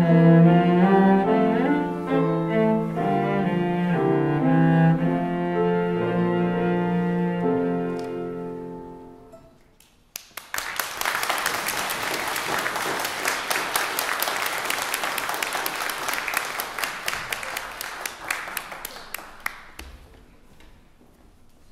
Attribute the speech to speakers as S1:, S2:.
S1: Música